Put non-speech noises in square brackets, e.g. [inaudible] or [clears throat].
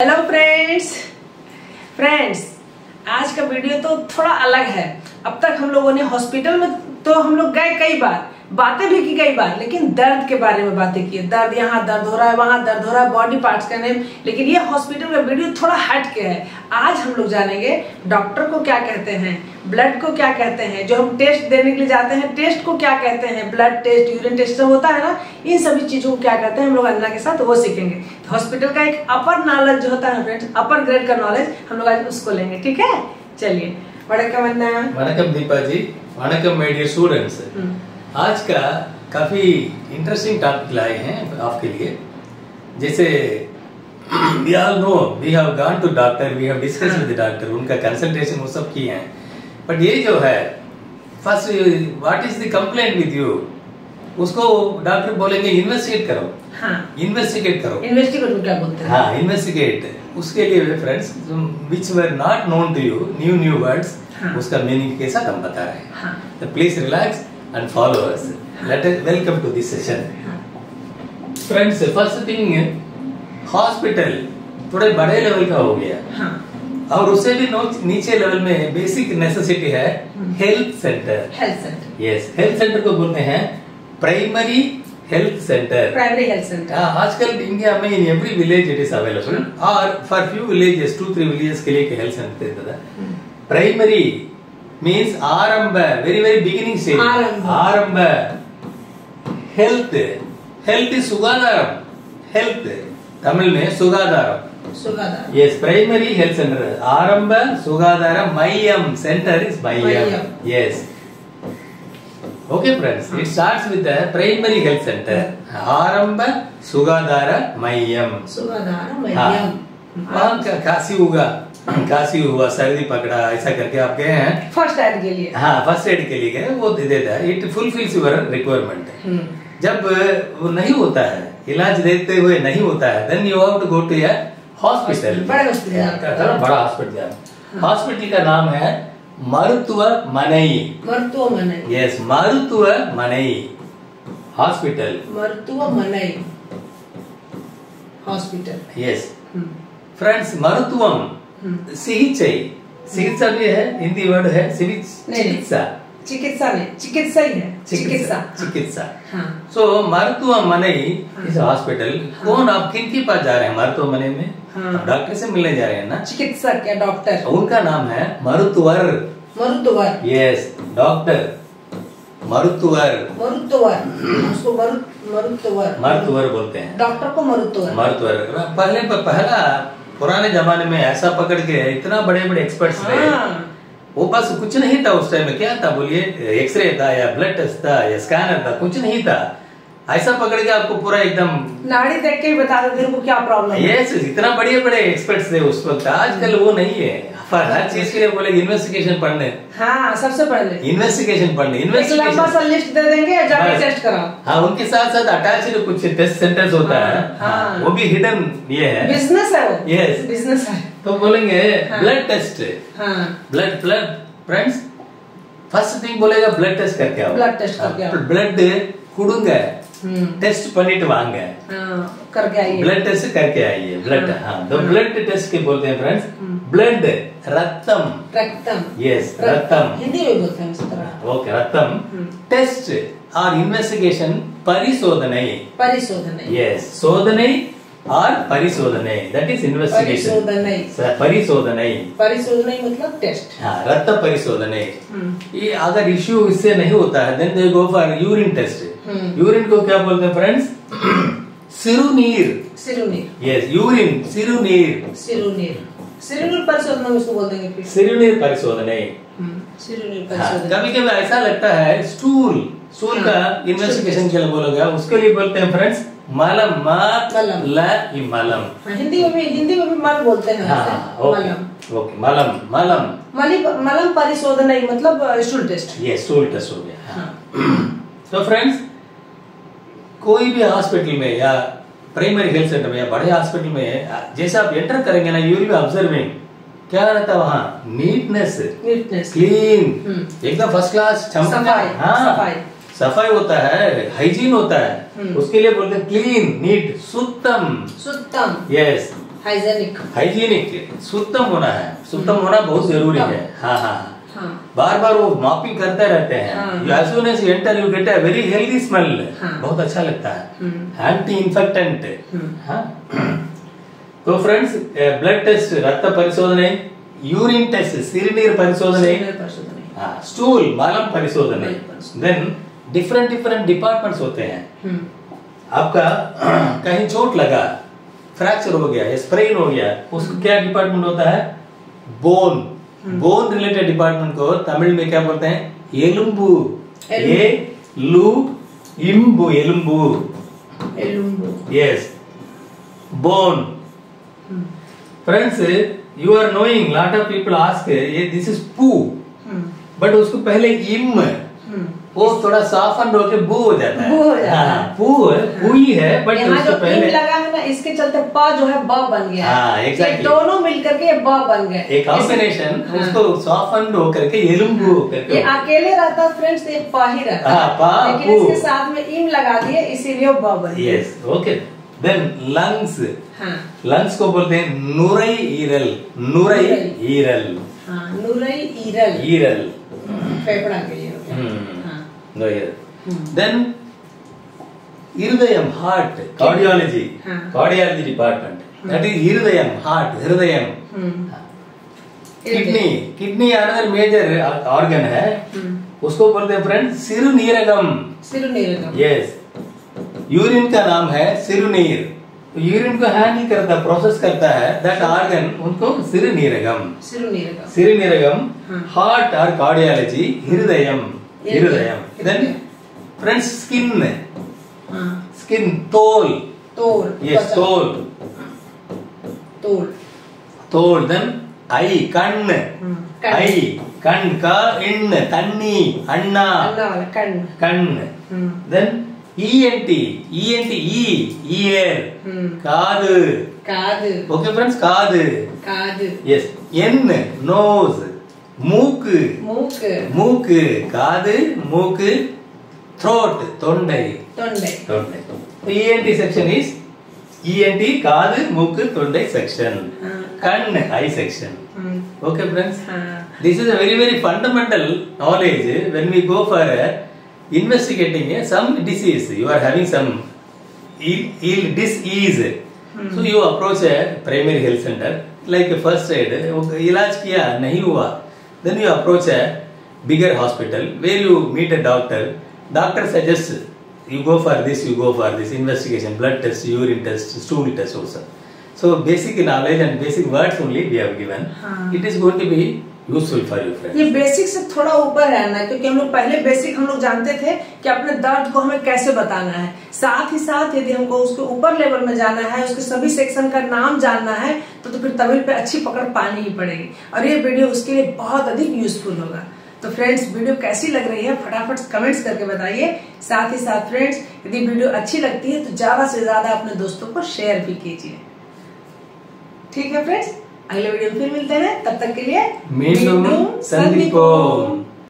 Hello friends friends आज का video तो थोड़ा अलग है। अब तक हम लोगों ने हॉस्पिटल में तो हम लोग गए कई बार। बातें भी की कई बार लेकिन दर्द के बारे में बातें की है। दर्द यहाँ दर्द हो रहा है वहाँ दर्द हो रहा है बॉडी पार्ट्स का नेम लेकिन ये हॉस्पिटल का वीडियो थोड़ा हट के है। आज हम लोग जानेंगे डॉक्टर को क्या कहते हैं ब्लड को क्या कहते हैं जो हम टेस्ट देने के लिए जाते हैं टेस्ट को क्या कहते हैं ब्लड टेस्ट यूरिन टेस्ट सब होता है ना इन सभी चीज़ों को क्या कहते हैं हम लोग अंजना के साथ वो सीखेंगे। हॉस्पिटल का एक अपर नॉलेज जो होता है फ्रेंड्स अपर ग्रेड का नॉलेज हम लोग आज उसको लेंगे ठीक है? चलिए वड़कम अन्ना वणकम दीपा जी वणकम माय डियर स्टूडेंट्स आज का काफ़ी इंटरेस्टिंग टॉपिक लाए हैं आपके लिए। जैसे we all know we have gone to doctor we have discuss with doctor उनका कंसल्टेशन वो सब किए हैं। बट ये जो है first what is the complaint with you उसको डॉक्टर बोलेंगे इन्वेस्टिगेट करो। हाँ। इन्वेस्टिगेट करो। इन्वेस्टिगेट क्या बोलते हैं? हाँ इन्वेस्टिगेट उसके लिए friends which were not known to you new new words हाँ। उसका मीनिंग के साथ हम बता रहे हैं। हाँ। Please relax and followers. Let us welcome to this session. Friends, first thing, hospital थोड़े बड़े लेवल का हो गया हाँ. और उसे भी नीचे लेवल में बेसिक नेसेसिटी है health centre health centre yes health centre को बोलते हैं primary health centre primary health centre आजकल इंडिया में in every village it is available और for few villages two three villages के लिए हेल्थ सेंटर प्राइमरी மீன்ஸ் ஆரம்ப வெரி வெரி பிகினிங் ஸ்டேஜ் ஆரம்ப. ஹெல்த் ஹெல்த் சுகாதாரம். ஹெல்த் தமிழ் மே சுகாதாரம். எஸ் பிரைமரி ஹெல்த் சென்டர் ஆரம்ப சுகாதார மையம். சென்டர் இஸ் மையம். Yes okay friends it starts with primary health centre ஆரம்ப சுகாதார மையம். சுகாதார மையம். காசி உகா हाँ मरियम वहाँ का खांसी होगा खांसी हुआ सर्दी पकड़ा ऐसा करके आप गए हैं? फ़र्स्ट एड के लिए। हाँ फ़र्स्ट एड के लिए गए वो दे देता है। It fulfills your requirement hmm, जब वो नहीं होता है इलाज देते हुए नहीं होता है then you have to go to hospital बड़े हॉस्पिटल हॉस्पिटल का नाम है मरुत्व मनई मर्तुव मनई यस मरुत्व मनई हॉस्पिटल मर्तुव मनई हॉस्पिटल यस हम्म, फ्रेंड्स मरुत्वम हम्म। सिहिचै चिकित्सा भी है हिंदी वर्ड है चिकित्सा। चिकित्सा नहीं चिकित्सा ही है चिकित्सा हाँ, चिकित्सा। हाँ। सो मरुत्व मनई इस हॉस्पिटल कौन आप किन के पास जा रहे हैं मरुत्व मनई में? हाँ। डॉक्टर से मिलने जा रहे हैं ना? चिकित्सक या डॉक्टर उनका नाम है मरुत्वर। मरुत्वर। Yes doctor मरुत्वर। मरुत्वर। उसको मरुत्वर। मरुत्वर बोलते हैं। डॉक्टर को मरुत्वर। मरुत्वर। पहले पहला पुराने जमाने में ऐसा पकड़ के इतना बड़े बड़े एक्सपर्ट्स थे। हाँ। वो पास कुछ नहीं था उस टाइम में। क्या था? बोलिए एक्सरे था या ब्लड टेस्ट था या स्कैनर था कुछ नहीं था। ऐसा पकड़ के आपको पूरा एकदम नाड़ी देख के ही बता देते क्या प्रॉब्लम है। यस इतना बड़े बड़े एक्सपर्ट्स थे उस वक्त। आजकल वो नहीं है। पर हर चीज़ के लिए बोले इन्वेस्टिगेशन पढ़ने। हाँ सबसे पहले। इन्वेस्टिगेशन पढ़ने एक लंबा सा लिस्ट दे देंगे जाके टेस्ट कराओ। हाँ उनके साथ साथ अटैच कुछ टेस्ट सेंटर्स होता है हाँ। वो भी हिडन ये है। बिज़नेस है वो. बिज़नेस है। तो बोलेंगे। ब्लड टेस्ट हाँ। Blood blood friends first thing बोलेगा ब्लड टेस्ट करके आओ। Blood test करके आओ। ब्लड कुड़ुंग हम्म टेस्ट पनीट பண்ணிட்டு வாங்க. करके आइए ब्लड टेस्ट करके आइए ब्लड हाँ तो ब्लड टेस्ट के बोलते हैं फ्रेंड्स ब्लड रक्तम रक्तम यस रक्तम हिंदी में बोलते हैं उस तरह ओके रक्तम टेस्ट और इन्वेस्टिगेशन பரிசோதனை. பரிசோதனை. यस சோதனை और परिशोधने दैट इज़ इन्वेस्टिगेशन परिशोधने परिशोधने परिशोधने मतलब टेस्ट हाँ रक्त परिशोधने ये अगर इश्यू इससे नहीं होता है then they go for urine test urine को क्या बोलते हैं फ्रेंड्स [coughs] सिरुनीर। सिरुनीर। यस यूरिन सिरुनीर। सिरुनीर। सिरुनीर परिशोधन हम इसको बोल देंगे फिर सिरुनीर परिशोधने। हम्म, सिरुनीर हाँ, परिशोधन। कभी कभी ऐसा लगता है स्टूल स्टूल का इन्वेस्टिगेशन के लिए बोलोगे उसके लिए बोलते हैं फ्रेंड्स मलम मलम। ल ई मलम हाँ, हिंदी में भी हिंदी में भी मल बोलते हैं हाँ ओके मलम मलम मलम मली मलम परिशोधन मतलब स्टूल टेस्ट ये स्टूल टेस्ट हो गया। हाँ। [coughs] तो फ्रेंड्स कोई भी हॉस्पिटल में या प्राइमरी हेल्थ सेंटर में या बड़े हॉस्पिटल में जैसे आप एंटर करेंगे ना यू विल बी ऑब्जर्विंग क्या रहता है वहाँ? Neatness neatness clean hmm. एकदम फ़र्स्ट क्लास सफ़ाई, हाँ। सफ़ाई। सफ़ाई होता है हाइजीन होता है। हम्म। उसके लिए बोलते हैं क्लीन नीट सुतम सुतम यस हाइजेनिक हाइजीनिक शुद्धम होना है। शुद्धम होना बहुत ज़रूरी है हाँ हाँ। बार बार वो मॉपिंग करते रहते हैं। Enter you get a very healthy smell बहुत अच्छा लगता है। एंटी इन्फेक्टेंट हाँ। तो फ्रेंड्स ब्लड टेस्ट रक्त परिशोधन यूरिन टेस्ट सिरनीर परिशोधन। स्टूल मलम परिशोधन। देन डिफरेंट डिफरेंट डिपार्टमेंट्स होते हैं। आपका [clears throat] कहीं चोट लगा फ्रैक्चर हो गया स्प्रेन हो गया उसका क्या डिपार्टमेंट होता है? बोन बोन रिलेटेड डिपार्टमेंट को तमिल में क्या बोलते हैं? एलुम्बु। ए लू इम्बु एलुम्बु। एलुम्बो yes bone friends you are knowing lot of people ask ये दिस इज़ पू बट उसको पहले इम हम्म। वो थोड़ा सॉफ्ट होके बू हो जाता है। बू हो जाता है। हाँ, पू है पू है बट यहाँ जो पहले लगा है ना इसके चलते प जो है ब बन गया। है। हाँ, exactly. दोनों मिलकर के ब बन गए। एक कॉम्बिनेशन हाँ। उसको सॉफ्ट होकर के एलुम्बू करके ये अकेले रहता फ्रेंड्स ये प ही रहता हाँ, प, लेकिन इसके साथ में इम लगा दिए इसीलिए ब बन गया। यस ओके देन लंग्स हाँ। लंग्स को बोलते हैं नुरई ईरल। नुरई नुरई। ईरल। हाँ नुरई ईरल। ईरल। फेफड़ा के लिए हो गया हम्म। हाँ ईरल हम्म। देन இருதயம் ஹார்ட் கார்டியாலஜி हाँ। கார்டியாலஜி டிபார்ட்மெண்ட் தட் இஸ் இருதயம் ஹார்ட் ஹிருதயம் हम्म, kidney kidney another major organ है हम्म, उसको बोलते हैं फ्रेंड सिरुनीरगम सिरुनीरगम यस यूरिन का नाम है सिरुनीर यूरिन को हैंडल करता प्रोसेस करता है दैट ऑर्गन उनको सिरुनीरगम सिरुनीरगम सिरुनीरगम हाँ। हार्ट और कार्डियालजी हृदयम இருதயம். தென் ஃப்ரெண்ட்ஸ் ஸ்கின் ஸ்கின் தோல். தோல். எஸ் தோல். தோல். தோல் தென் ஐ கண். ஐ கண் க எண் தண்ணி அண்ணா. கண். கண். Then ENT ENT E ear காது. காது. ஓகே ஃப்ரெண்ட்ஸ் காது. காது. Yes N nose. மூக்கு मूक மூக்கு காது மூக்கு throat தொண்டை तोंडे தொண்டை இஎன்டி செக்ஷன் இஸ் இஎன்டி காது மூக்கு தொண்டை செக்ஷன் हाँ, கண் ஐ செக்ஷன் हम्म, ஓகே फ्रेंड्स हाँ This is a very very fundamental knowledge when we go for uh, investigating uh, some disease. You are having some ill, ill disease. So you approach a primary health center like a first aid. okay, इलाज किया नहीं हुआ. Then you approach a bigger hospital where you meet a doctor. Doctor suggests you go for this, you go for this investigation, blood test, urine test, stool test also. So basic knowledge and basic words only we have given. It is going to be for you friends. ये basic से थोड़ा ऊपर है क्योंकि हम लोग पहले basic हम लोग जानते थे कि अपने दर्द को हमें कैसे बताना है। साथ ही साथ यदि हमको उसके ऊपर लेवल में जाना है उसके सभी सेक्शन का नाम जानना है तो, तो फिर तमिल पे अच्छी पकड़ पानी ही पड़ेगी। और ये वीडियो उसके लिए बहुत अधिक यूजफुल होगा। तो फ्रेंड्स वीडियो कैसी लग रही है? फटाफट कमेंट्स करके बताइए। साथ ही साथ फ्रेंड्स यदि वीडियो अच्छी लगती है तो ज़्यादा से ज़्यादा अपने दोस्तों को शेयर भी कीजिए। ठीक है फ्रेंड्स अगले वीडियो में फिर मिलते हैं। तब तक के लिए संदीप